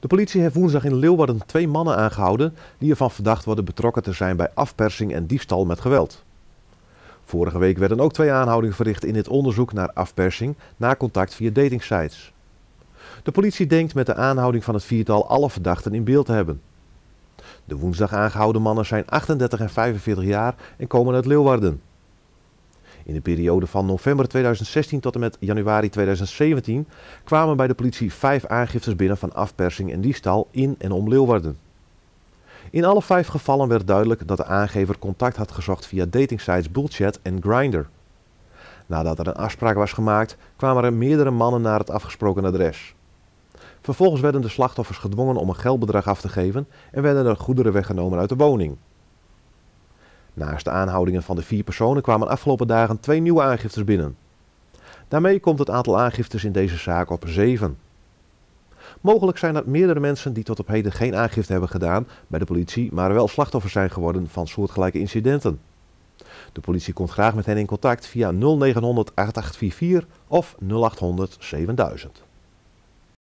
De politie heeft woensdag in Leeuwarden twee mannen aangehouden die ervan verdacht worden betrokken te zijn bij afpersing en diefstal met geweld. Vorige week werden ook twee aanhoudingen verricht in dit onderzoek naar afpersing na contact via datingsites. De politie denkt met de aanhouding van het viertal alle verdachten in beeld te hebben. De woensdag aangehouden mannen zijn 38 en 45 jaar en komen uit Leeuwarden. In de periode van november 2016 tot en met januari 2017 kwamen bij de politie vijf aangiftes binnen van afpersing en diefstal in en om Leeuwarden. In alle vijf gevallen werd duidelijk dat de aangever contact had gezocht via datingsites Bullchat en Grindr. Nadat er een afspraak was gemaakt, kwamen er meerdere mannen naar het afgesproken adres. Vervolgens werden de slachtoffers gedwongen om een geldbedrag af te geven en werden er goederen weggenomen uit de woning. Naast de aanhoudingen van de vier personen kwamen afgelopen dagen twee nieuwe aangiftes binnen. Daarmee komt het aantal aangiftes in deze zaak op zeven. Mogelijk zijn er meerdere mensen die tot op heden geen aangifte hebben gedaan bij de politie, maar wel slachtoffer zijn geworden van soortgelijke incidenten. De politie komt graag met hen in contact via 0900 8844 of 0800 7000.